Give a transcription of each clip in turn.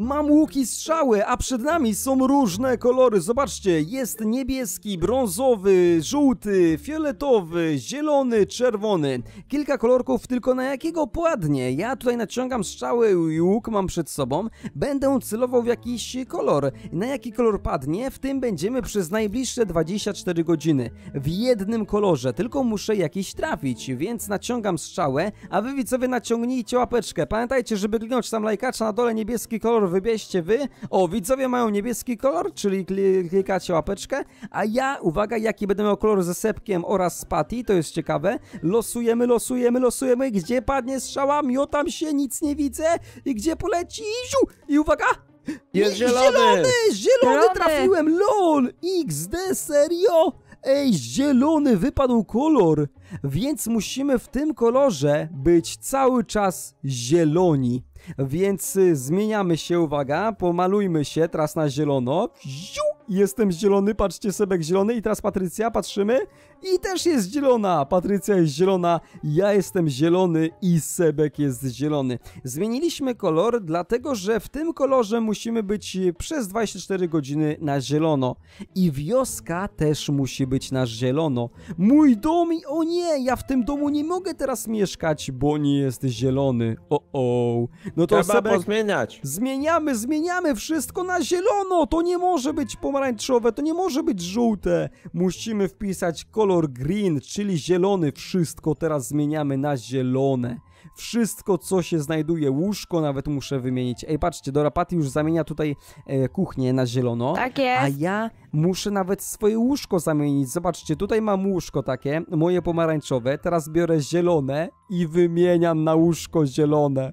Mam łuki strzały, a przed nami są różne kolory. Zobaczcie, jest niebieski, brązowy, żółty, fioletowy, zielony, czerwony. Kilka kolorków, tylko na jakiego pładnie. Ja tutaj naciągam strzały i łuk mam przed sobą. Będę celował w jakiś kolor. Na jaki kolor padnie, w tym będziemy przez najbliższe 24 godziny. W jednym kolorze, tylko muszę jakiś trafić, więc naciągam strzałę, a wy widzowie naciągnijcie łapeczkę. Pamiętajcie, żeby kliknąć tam lajkacza na dole niebieski kolor wybierzcie wy. O, widzowie mają niebieski kolor, czyli kli- klikacie łapeczkę, a ja, uwaga, jaki będę miał kolor ze sepkiem oraz z patty, to jest ciekawe. Losujemy, losujemy, losujemy, gdzie padnie strzała, miotam się, nic nie widzę i gdzie poleci, ziu! I uwaga! Jest Nie! Zielony, zielony Zielony. trafiłem, lol! XD, serio? Ej, zielony wypadł kolor, więc musimy w tym kolorze być cały czas zieloni. Więc y, zmieniamy się, uwaga, pomalujmy się teraz na zielono. Jestem zielony, patrzcie, Sebek zielony. I teraz Patrycja, patrzymy i też jest zielona. Patrycja jest zielona, ja jestem zielony i Sebek jest zielony. Zmieniliśmy kolor, dlatego że w tym kolorze musimy być przez 24 godziny na zielono. I wioska też musi być na zielono. Mój dom i o nie, ja w tym domu nie mogę teraz mieszkać, bo nie jest zielony. O o. No to Trzeba Sebek, pozmieniać. Zmieniamy, zmieniamy wszystko na zielono. To nie może być pomarańczowe, to nie może być żółte. Musimy wpisać kolor green, czyli zielony. Wszystko teraz zmieniamy na zielone. Wszystko, co się znajduje, łóżko nawet muszę wymienić. Ej, patrzcie, Dora Patty już zamienia tutaj e, kuchnię na zielono. Tak A jest. ja muszę nawet swoje łóżko zamienić. Zobaczcie, tutaj mam łóżko takie, moje pomarańczowe. Teraz biorę zielone i wymieniam na łóżko zielone.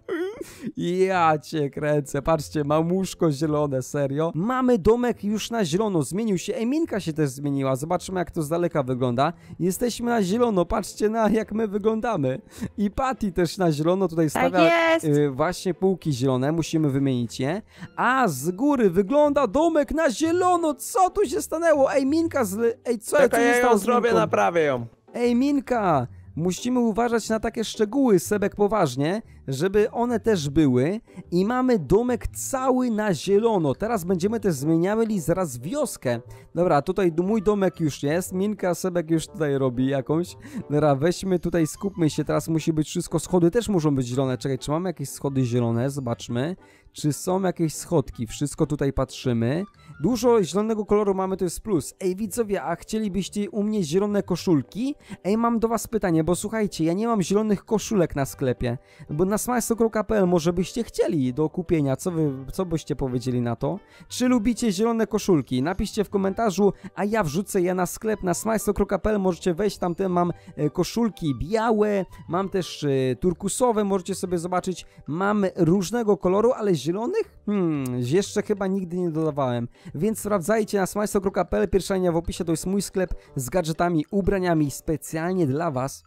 Ja cię kręcę, patrzcie, mam łóżko zielone, serio. Mamy domek już na zielono, zmienił się, Eminka się też zmieniła, zobaczymy jak to z daleka wygląda. Jesteśmy na zielono, patrzcie na jak my wyglądamy. I Patty też na zielono tutaj Tak stawia jest. y, właśnie półki zielone, musimy wymienić je. A z góry wygląda domek na zielono, co tu się stanęło? Ej, Minka, z... ej, co, co się ja ją zrobię, naprawię ją. Ej, Minka! Musimy uważać na takie szczegóły, Sebek, poważnie, żeby one też były. I mamy domek cały na zielono. Teraz będziemy też zmieniali zaraz wioskę. Dobra, tutaj mój domek już jest. Minka, Sebek już tutaj robi jakąś. Dobra, weźmy tutaj, skupmy się. Teraz musi być wszystko. Schody też muszą być zielone. Czekaj, czy mamy jakieś schody zielone? Zobaczmy. Czy są jakieś schodki? Wszystko tutaj patrzymy. Dużo zielonego koloru mamy, to jest plus. Ej, widzowie, a chcielibyście u mnie zielone koszulki? Ej, mam do was pytanie, bo słuchajcie, ja nie mam zielonych koszulek na sklepie, bo na smajsto.pl może byście chcieli do kupienia, co wy, co byście powiedzieli na to? Czy lubicie zielone koszulki? Napiszcie w komentarzu, a ja wrzucę je na sklep na smajsto.pl, możecie wejść, tam te mam e, koszulki białe, mam też e, turkusowe, możecie sobie zobaczyć, mam różnego koloru, ale zielonych? Hmm, jeszcze chyba nigdy nie dodawałem. Więc sprawdzajcie na smajsto.pl, pierwsza linia w opisie to jest mój sklep z gadżetami, ubraniami specjalnie dla was.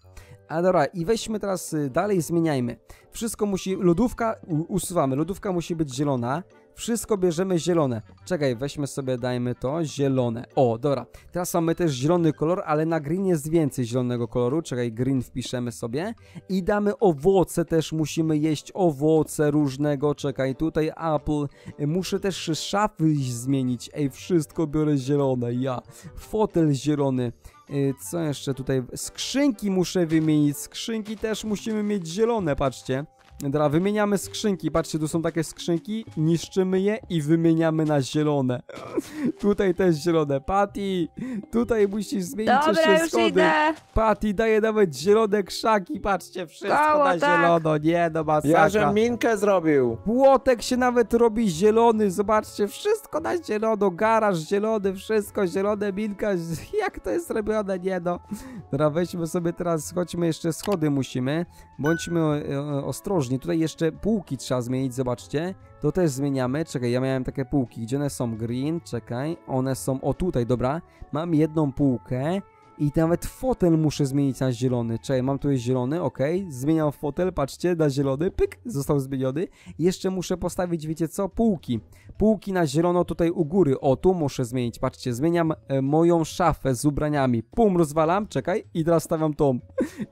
A dobra, i weźmy teraz y, dalej, zmieniajmy. Wszystko musi, lodówka, usuwamy, lodówka musi być zielona. Wszystko bierzemy zielone. Czekaj, weźmy sobie, dajmy to, zielone. O, dobra. Teraz mamy też zielony kolor, ale na green jest więcej zielonego koloru. Czekaj, green wpiszemy sobie. I damy owoce, też musimy jeść owoce różnego. Czekaj, tutaj apple. Muszę też szafy zmienić. Ej, wszystko biorę zielone, ja. Fotel zielony. Y, Co jeszcze tutaj? Skrzynki muszę wymienić. Skrzynki też musimy mieć zielone, patrzcie. Dobra, wymieniamy skrzynki. Patrzcie, tu są takie skrzynki. Niszczymy je i wymieniamy na zielone. tutaj też zielone. Patty, tutaj musisz zmienić Dobra, jeszcze już schody. idę. Patty daje nawet zielone krzaki. Patrzcie, wszystko Koło, na tak. zielono. Nie, no masakra. Ja, że minkę zrobił. Płotek się nawet robi zielony, zobaczcie, wszystko na zielono, garaż zielony, wszystko zielone, milka, jak to jest robione, nie no. Dobra, weźmy sobie teraz, chodźmy jeszcze, schody musimy, bądźmy e, ostrożni, tutaj jeszcze półki trzeba zmienić, zobaczcie, to też zmieniamy, czekaj, ja miałem takie półki, gdzie one są, green, czekaj, one są, o tutaj, dobra, mam jedną półkę, I nawet fotel muszę zmienić na zielony. Czekaj, mam tu jest zielony, ok. Zmieniam fotel, patrzcie, na zielony, pyk, został zmieniony. Jeszcze muszę postawić, wiecie co, półki. Półki na zielono tutaj u góry. O, tu muszę zmienić, patrzcie, zmieniam e, moją szafę z ubraniami. Pum, rozwalam, czekaj, i teraz stawiam tą.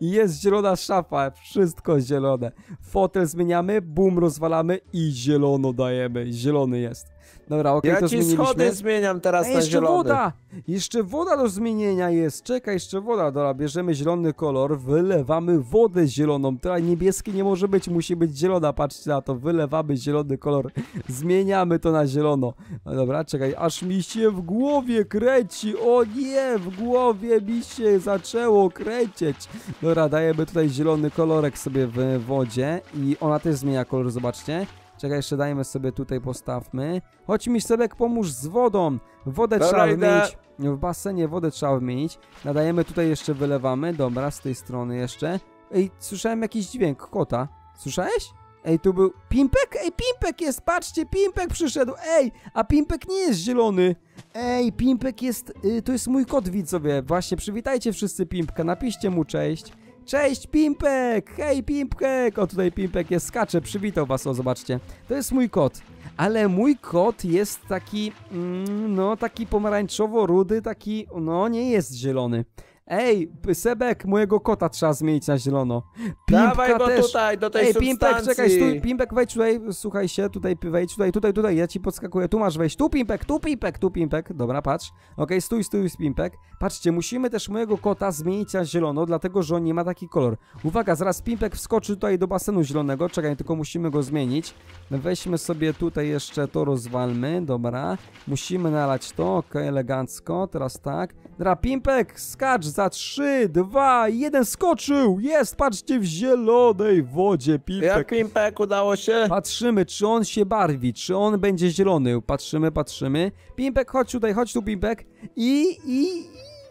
Jest zielona szafa, wszystko zielone. Fotel zmieniamy, bum, rozwalamy i zielono dajemy. Zielony jest. Dobra, okej, Ja to ci zmieniliśmy. schody zmieniam teraz Ej, na jeszcze zielony. woda! Jeszcze woda do zmienienia jest. Czekaj, jeszcze woda. Dobra, bierzemy zielony kolor, wylewamy wodę zieloną. Teraz niebieski nie może być, musi być zielona. Patrzcie na to, wylewamy zielony kolor. Zmieniamy to na zielono. No dobra, czekaj, aż mi się w głowie kręci. O nie, w głowie mi się zaczęło kręcić. Dobra, dajemy tutaj zielony kolorek sobie w wodzie i ona też zmienia kolor, zobaczcie. Czekaj, jeszcze dajmy sobie tutaj, postawmy. Chodź mi Sebek, pomóż z wodą. Wodę Dobra, trzeba idę. wymienić. W basenie wodę trzeba wymienić. Nadajemy tutaj jeszcze, wylewamy. Dobra, z tej strony jeszcze. Ej, słyszałem jakiś dźwięk kota. Słyszałeś? Ej, tu był Pimpek? Ej, Pimpek jest, patrzcie, Pimpek przyszedł. Ej, a Pimpek nie jest zielony. Ej, Pimpek jest, y, to jest mój kot, widzowie. Właśnie, przywitajcie wszyscy Pimpka, napiszcie mu cześć. Cześć Pimpek! Hej Pimpek! O tutaj Pimpek jest, skacze, przywitał was, o zobaczcie. To jest mój kot. Ale mój kot jest taki, mm, no taki pomarańczowo-rudy, taki, no nie jest zielony. Ej, Sebek, mojego kota trzeba zmienić na zielono. Pimpka Dawaj go też. tutaj, do tej Ej, Pimpek, czekaj, stój, Pimpek, wejdź tutaj, słuchaj się, tutaj, wejdź tutaj, tutaj, tutaj, ja ci podskakuję, tu masz wejść, tu Pimpek, tu Pimpek, tu Pimpek, dobra, patrz, okej, stój, stój, Pimpek, patrzcie, musimy też mojego kota zmienić na zielono, dlatego, że on nie ma taki kolor. Uwaga, zaraz Pimpek wskoczy tutaj do basenu zielonego, czekaj, tylko musimy go zmienić, weźmy sobie tutaj jeszcze to, rozwalmy, dobra, musimy nalać to, okej, elegancko, teraz tak, dobra, Pimpek, skacz za 3, 2, 1, skoczył, jest, patrzcie, w zielonej wodzie, Pimpek. Jak Pimpek udało się? Patrzymy, czy on się barwi, czy on będzie zielony. Patrzymy, patrzymy. Pimpek, chodź tutaj, chodź tu, Pimpek. I, i,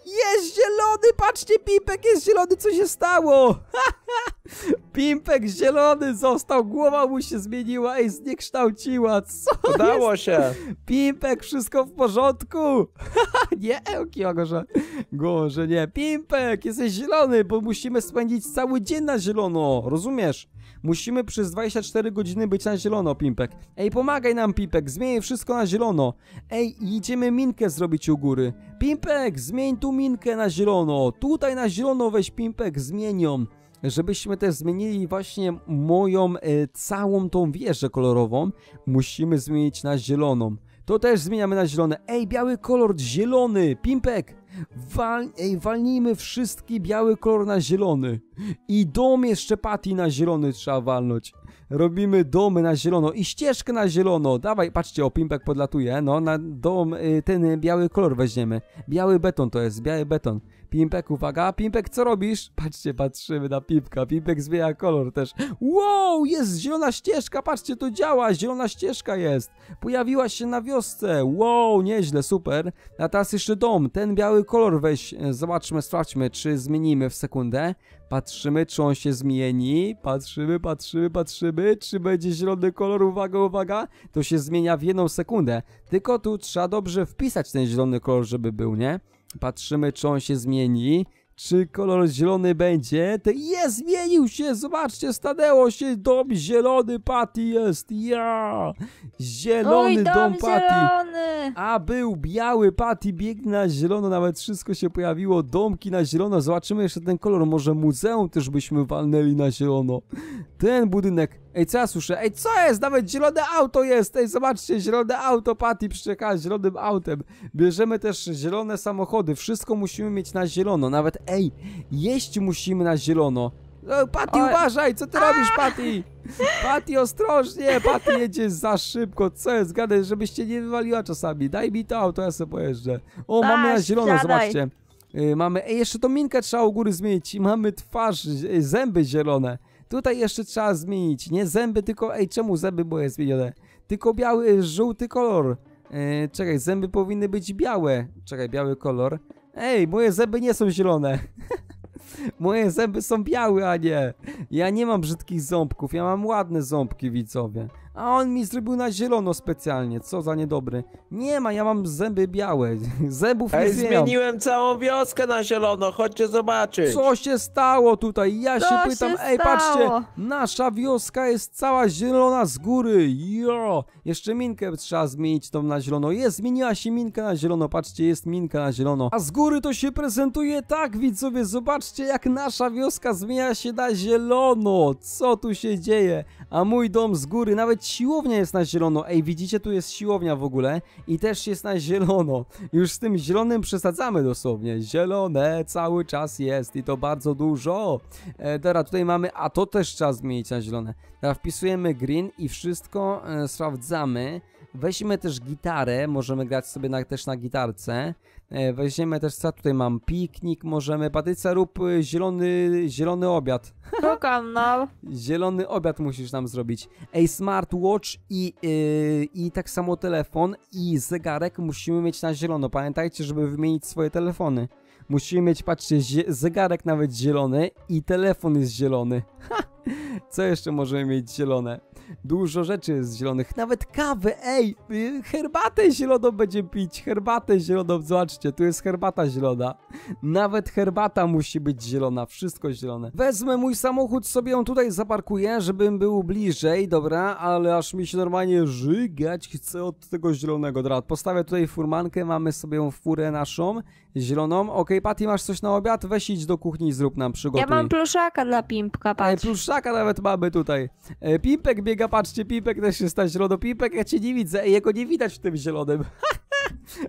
jest zielony, patrzcie, Pimpek jest zielony, co się stało? Pimpek zielony został, głowa mu się zmieniła i zniekształciła. Co Udało się. Pimpek, wszystko w porządku? nie, jakiego, że... Gorze, nie. Pimpek, jesteś zielony, bo musimy spędzić cały dzień na zielono, rozumiesz? Musimy przez 24 godziny być na zielono, Pimpek. Ej, pomagaj nam, Pimpek, zmień wszystko na zielono. Ej, idziemy minkę zrobić u góry. Pimpek, zmień tu minkę na zielono. Tutaj na zielono weź Pimpek, zmienią żebyśmy też zmienili właśnie moją e, całą tą wieżę kolorową, musimy zmienić na zieloną. To też zmieniamy na zielone. Ej, biały kolor, zielony, pimpek! Wal, ej, walnijmy wszystki biały kolor na zielony. I dom jeszcze Patty na zielony trzeba walnąć. Robimy domy na zielono i ścieżkę na zielono. Dawaj, patrzcie, o pimpek podlatuje. No, na dom y, ten biały kolor weźmiemy. Biały beton to jest, biały beton. Pimpek, uwaga, Pimpek, co robisz? Patrzcie, patrzymy na Pimpka, Pimpek zmienia kolor też. Wow, jest zielona ścieżka, patrzcie, to działa, zielona ścieżka jest. Pojawiła się na wiosce, wow, nieźle, super. A teraz jeszcze dom, ten biały kolor weź, zobaczmy, sprawdźmy, czy zmienimy w sekundę. Patrzymy, czy on się zmieni, patrzymy, patrzymy, patrzymy, czy będzie zielony kolor, uwaga, uwaga. To się zmienia w jedną sekundę, tylko tu trzeba dobrze wpisać ten zielony kolor, żeby był, nie? Patrzymy, czy on się zmieni. Czy kolor zielony będzie? Jest, zmienił się! Zobaczcie, stanęło się dom zielony Patty jest! Ja! Zielony Mój dom, dom Patty! A był biały Patty, biegnie na zielono, nawet wszystko się pojawiło, domki na zielono. Zobaczymy jeszcze ten kolor, może muzeum też byśmy walnęli na zielono. Ten budynek. Ej, co ja słyszę? Ej, co jest? Nawet zielone auto jest! Ej, zobaczcie, zielone auto, Patty przyjechała zielonym autem. Bierzemy też zielone samochody, wszystko musimy mieć na zielono. Nawet, ej, jeść musimy na zielono. O, Patty, Oj. uważaj, co ty robisz, Patty? Patty, ostrożnie, Patty jedzie za szybko, co jest, gadaj, żebyście nie wywaliła czasami. Daj mi to auto, ja sobie pojeżdżę. O, mamy na zielono, wsiadaj. zobaczcie. Y, mamy, ej, jeszcze tą minkę trzeba u góry zmienić i mamy twarz, y, zęby zielone. Tutaj jeszcze trzeba zmienić, nie zęby, tylko, ej, czemu zęby były zmienione? Tylko biały, żółty kolor. Y, czekaj, zęby powinny być białe. Czekaj, biały kolor. Ej, moje zęby nie są zielone. Moje zęby są białe, a nie. Ja nie mam brzydkich ząbków, ja mam ładne ząbki, widzowie. A on mi zrobił na zielono specjalnie, co za niedobry. Nie ma, ja mam zęby białe, zębów nie Ej, zmieniam. zmieniłem całą wioskę na zielono, chodźcie zobaczyć. Co się stało tutaj? Ja Co się pytam, się ej patrzcie, stało? nasza wioska jest cała zielona z góry, jo! Jeszcze minkę trzeba zmienić tą na zielono, jest, zmieniła się minka na zielono, patrzcie, jest minka na zielono. A z góry to się prezentuje tak, widzowie, zobaczcie jak nasza wioska zmienia się na zielono, co tu się dzieje? A mój dom z góry, nawet siłownia jest na zielono, ej, widzicie, tu jest siłownia w ogóle i też jest na zielono. Już z tym zielonym przesadzamy dosłownie, zielone cały czas jest i to bardzo dużo. E, teraz tutaj mamy, a to też trzeba zmienić na zielone. Teraz wpisujemy green i wszystko e, sprawdzamy. Weźmy też gitarę, możemy grać sobie na, też na gitarce. E, weźmiemy też, co tutaj mam, piknik możemy. Patrycja, rób e, zielony, zielony obiad. Szukam, no. Zielony obiad musisz nam zrobić. Ej, smartwatch i, yy, i tak samo telefon i zegarek musimy mieć na zielono. Pamiętajcie, żeby wymienić swoje telefony. Musimy mieć, patrzcie, zegarek nawet zielony i telefon jest zielony. Co jeszcze możemy mieć zielone? Dużo rzeczy jest zielonych, nawet kawę, ej, y, herbatę zieloną będzie pić, herbatę zieloną, zobaczcie, tu jest herbata zielona. Nawet herbata musi być zielona, wszystko zielone. Wezmę mój samochód, sobie ją tutaj zaparkuję, żebym był bliżej, dobra, ale aż mi się normalnie żygać chce od tego zielonego. Dobra, postawię tutaj furmankę, mamy sobie furę naszą, zieloną. Okej, Patty, masz coś na obiad? Weź idź do kuchni i zrób nam, przygotuj. Ja mam pluszaka dla Pimpka, Ej, patrz. pluszaka nawet mamy tutaj. E, Pimpek biega, patrzcie, Pimpek też jest na zielono. Pimpek, ja cię nie widzę, ej, jego nie widać w tym zielonym.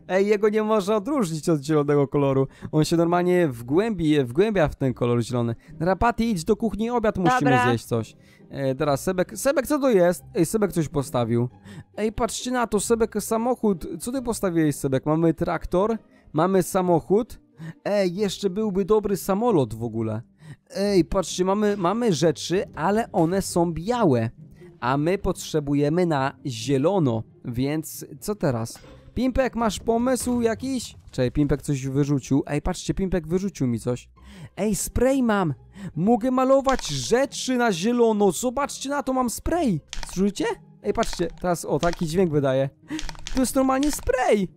Ej, jego nie można odróżnić od zielonego koloru. On się normalnie wgłębi, wgłębia w ten kolor zielony. Dobra, Patty, idź do kuchni, obiad musimy Dobra. zjeść coś. E, teraz Sebek, Sebek, co to jest? Ej, Sebek coś postawił. Ej, patrzcie na to, Sebek, samochód. Co ty postawiłeś, Sebek? Mamy traktor, mamy samochód. Ej, jeszcze byłby dobry samolot w ogóle. Ej, patrzcie, mamy, mamy rzeczy, ale one są białe. A my potrzebujemy na zielono, więc co teraz? Pimpek, masz pomysł jakiś? Czekaj, Pimpek coś wyrzucił. Ej, patrzcie, Pimpek wyrzucił mi coś. Ej, spray mam! Mogę malować rzeczy na zielono. Zobaczcie na to, mam spray. Słyszycie? Ej, patrzcie, teraz o, taki dźwięk wydaje. To jest normalnie spray.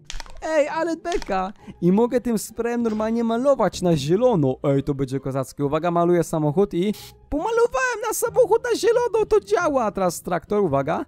Ej, ale beka! I mogę tym sprayem normalnie malować na zielono. Ej, to będzie kozackie. Uwaga, maluję samochód i... Pomalowałem na samochód na zielono, to działa! Teraz traktor, uwaga.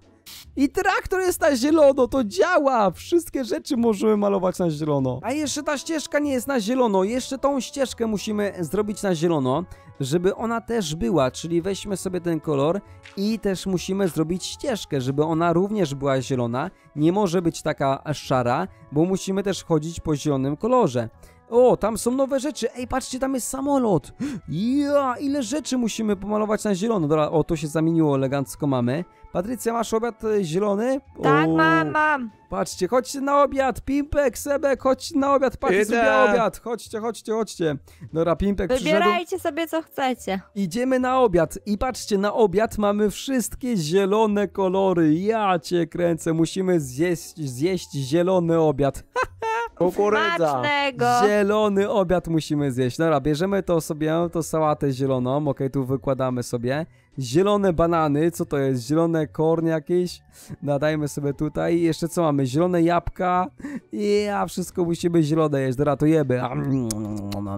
I traktor jest na zielono, to działa! Wszystkie rzeczy możemy malować na zielono. A jeszcze ta ścieżka nie jest na zielono, jeszcze tą ścieżkę musimy zrobić na zielono, żeby ona też była, czyli weźmy sobie ten kolor i też musimy zrobić ścieżkę, żeby ona również była zielona. Nie może być taka szara, bo musimy też chodzić po zielonym kolorze. O, tam są nowe rzeczy. Ej, patrzcie, tam jest samolot. Ja, ile rzeczy musimy pomalować na zielono. Dobra, o, to się zamieniło, elegancko mamy. Patrycja, masz obiad e, zielony? Tak, O, mam, mam. Patrzcie, chodźcie na obiad. Pimpek, Sebek, chodźcie na obiad. Patrzcie, Idę. sobie obiad. Chodźcie, chodźcie, chodźcie. Dobra, Pimpek przyszedł. Wybierajcie sobie co chcecie. Idziemy na obiad i patrzcie, na obiad mamy wszystkie zielone kolory. Ja cię kręcę, musimy zjeść, zjeść zielony obiad. Kukurydza. Smacznego. Zielony obiad musimy zjeść. Dobra, bierzemy to sobie, to sałatę zieloną, okej, tu wykładamy sobie. Zielone banany, co to jest? Zielone korn jakieś? Nadajmy sobie tutaj. Jeszcze co mamy? Zielone jabłka. Ja, wszystko musi być zielone jeść. Dobra, to jemy.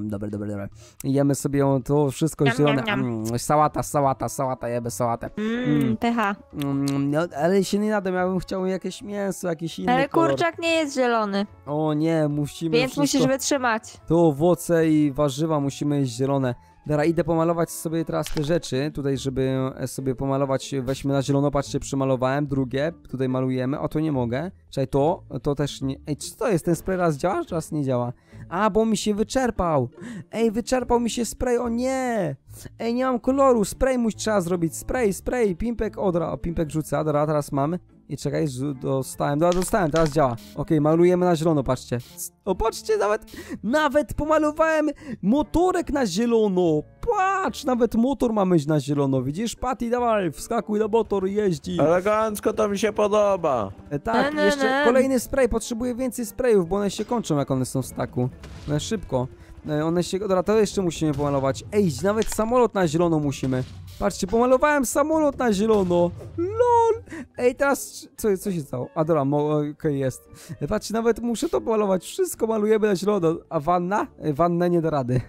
Dobre, dobre, dobre. Jemy sobie to wszystko Niam, zielone. niam, Am, Sałata, sałata, sałata, jemy sałatę. Mmm, pycha. Mm, no, ale się nie nadam, ja bym chciał jakieś mięso, jakiś inny Ale kolor. kurczak nie jest zielony, O nie, musimy więc wszystko... musisz wytrzymać. To owoce i warzywa musimy jeść zielone. Dobra, idę pomalować sobie teraz te rzeczy, tutaj żeby sobie pomalować, weźmy na zielono, patrzcie, przymalowałem, drugie, tutaj malujemy, o to nie mogę, czekaj, to, to też nie, ej, co to jest, ten spray? Raz działa, czy raz nie działa? A, bo mi się wyczerpał, ej, wyczerpał mi się spray, o nie, ej, nie mam koloru, spray musi trzeba zrobić, spray, spray, pimpek, odra, o, pimpek rzuca, dobra, teraz mamy, i czekaj, dostałem, dobra, dostałem, teraz działa, okej, malujemy na zielono, patrzcie, o, patrzcie, nawet, nawet pomalowałem motorek na zielono. Patrz, nawet motor mamy na zielono. Widzisz, Patty, dawaj, wskakuj na motor i jeździ. Elegancko to mi się podoba. E, tak, Ne, ne, jeszcze kolejny spray. Potrzebuję więcej sprayów, bo one się kończą, jak one są w staku. One szybko. E, One się... Dobra, to jeszcze musimy pomalować. Ej, nawet samolot na zielono musimy. Patrzcie, pomalowałem samolot na zielono. LOL! Ej, teraz, co, co się stało? A dobra, mo- okej, jest. Patrzcie, nawet muszę to pomalować. Wszystko malujemy na zielono. A wanna? E, Wannę nie da rady.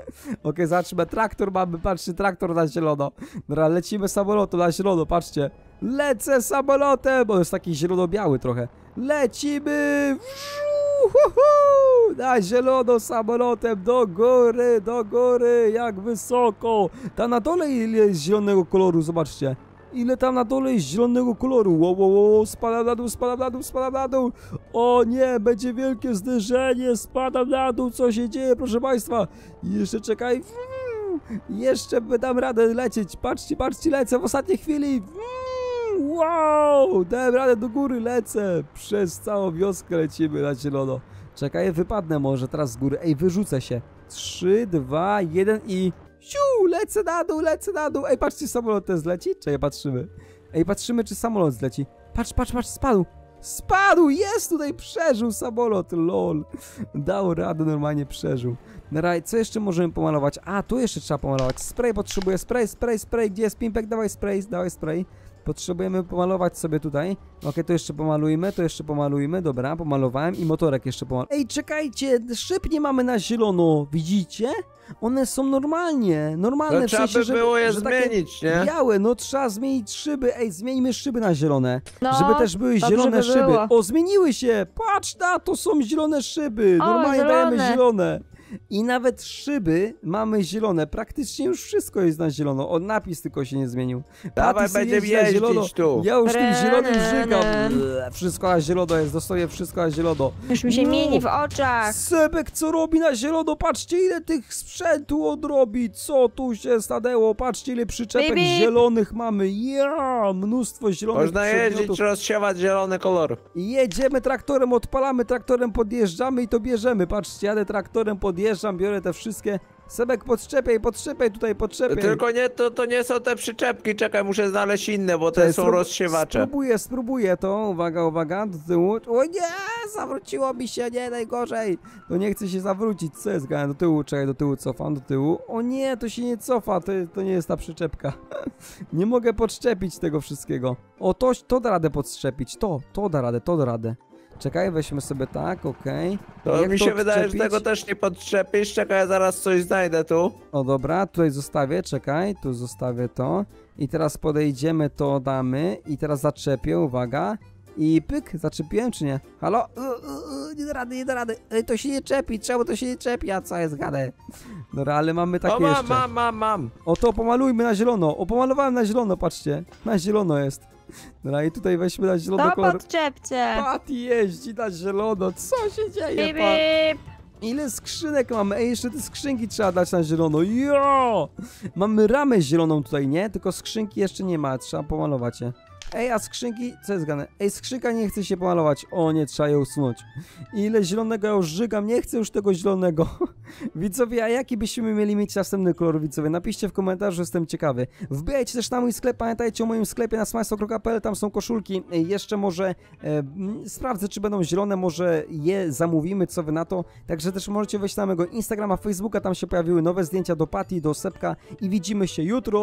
Okej, zobaczmy. Traktor mamy, patrzcie, traktor na zielono. Dobra, lecimy samolotem na zielono, patrzcie. Lecę samolotem, bo jest taki zielono-biały trochę. Lecimy! Uhuhu! Na zielono samolotem do góry, do góry, jak wysoko. Tam na dole ile jest zielonego koloru, zobaczcie. Ile tam na dole jest zielonego koloru. Wow, wow, wow, spadam na dół, spadam na dół, spadam na dół. O nie, będzie wielkie zderzenie, spadam na dół, co się dzieje, proszę państwa. Jeszcze czekaj. Jeszcze dam radę lecieć. Patrzcie, patrzcie, lecę w ostatniej chwili. Wow, dałem radę do góry, lecę. Przez całą wioskę lecimy na zielono. Czekaj, wypadnę może teraz z góry. Ej, wyrzucę się. 3, 2, 1 i... Siu, lecę na dół, lecę na dół. Ej, patrzcie, samolot ten zleci? Czekaj, patrzymy. Ej, patrzymy, czy samolot zleci. Patrz, patrz, patrz, spadł. Spadł, jest tutaj, przeżył samolot, lol. Dał radę, normalnie przeżył. Raj, co jeszcze możemy pomalować? A, tu jeszcze trzeba pomalować. Spray potrzebuję, spray, spray, spray. Gdzie jest Pimpek? Dawaj spray, dawaj spray. Potrzebujemy pomalować sobie tutaj. Okej, to jeszcze pomalujmy, to jeszcze pomalujmy. Dobra, pomalowałem i motorek jeszcze pomalowałem. Ej, czekajcie, szyb nie mamy na zielono, widzicie? One są normalnie, normalne To w trzeba sensie, by że, było je że takie zmienić, nie? Białe, no trzeba zmienić szyby. Ej, zmieńmy szyby na zielone. No, żeby też były zielone by szyby. było. O, zmieniły się! Patrz na to, są zielone szyby. O, Normalnie dajemy zielone. I nawet szyby mamy zielone. Praktycznie już wszystko jest na zielono. O, napis tylko się nie zmienił. Dawaj, będziemy jeździć zielono. tu. Ja już tym zielonym żygam. Wszystko na zielono jest, dosłownie wszystko na zielono. Już mi się No. mieni w oczach. Sebek co robi na zielono? Patrzcie ile tych sprzętu odrobi. Co tu się stanęło? Patrzcie ile przyczepek bip. zielonych mamy. Ja, mnóstwo zielonych Można przedmiotów. jeździć, rozsiewać zielony kolor. Jedziemy traktorem, odpalamy traktorem, podjeżdżamy i to bierzemy. Patrzcie, jadę traktorem, podjeżdżam, biorę te wszystkie. Sebek, podczepiaj, podczepiaj tutaj, podczepiaj. Tylko nie, to, to nie są te przyczepki, czekaj, muszę znaleźć inne, bo te Cześć, są rozsiewacze. Spróbuję, spróbuję to. Uwaga, uwaga, do tyłu. O nie, zawróciło mi się, nie, najgorzej. To nie chce się zawrócić, co jest? Do tyłu, czekaj, do tyłu cofam, do tyłu. O nie, to się nie cofa, to, to nie jest ta przyczepka. nie mogę podczepić tego wszystkiego. O, to, to da radę podczepić, to, to da radę, to da radę. Czekaj, weźmy sobie tak, okej. To Jak mi się wydaje, że tego też nie podczepisz. Czekaj, ja zaraz coś znajdę tu. O dobra, tutaj zostawię, czekaj, tu zostawię to. I teraz podejdziemy, to damy. I teraz zaczepię, uwaga. I pyk, zaczepiłem czy nie? Halo? U, u, u, nie da rady, nie da rady. Ej, to się nie czepi, czemu to się nie czepi? A co jest gadane? Dobra, ale mamy takie o, mam, jeszcze. mam, mam, mam. O to pomalujmy na zielono. O, pomalowałem na zielono, patrzcie. Na zielono jest. Dobra, i tutaj weźmy na zielono To kolor. podczepcie. Patty jeździ na zielono, co się dzieje? Bip, pa? bip. Ile skrzynek mamy? Ej, jeszcze te skrzynki trzeba dać na zielono. Jo! Mamy ramę zieloną tutaj, nie? Tylko skrzynki jeszcze nie ma, trzeba pomalować je. Ej, a skrzynki, co jest gane? Ej, skrzynka nie chce się pomalować. O nie, trzeba ją usunąć. Ile zielonego ja już żygam, nie chcę już tego zielonego. widzowie, a jaki byśmy mieli mieć następny kolor, widzowie? Napiszcie w komentarzu, jestem ciekawy. Wbijajcie też na mój sklep, pamiętajcie o moim sklepie na smajsto.pl, tam są koszulki. Jeszcze może e, sprawdzę, czy będą zielone, może je zamówimy, co wy na to. Także też możecie wejść na mojego Instagrama, Facebooka, tam się pojawiły nowe zdjęcia do Pati, do Sepka i widzimy się jutro.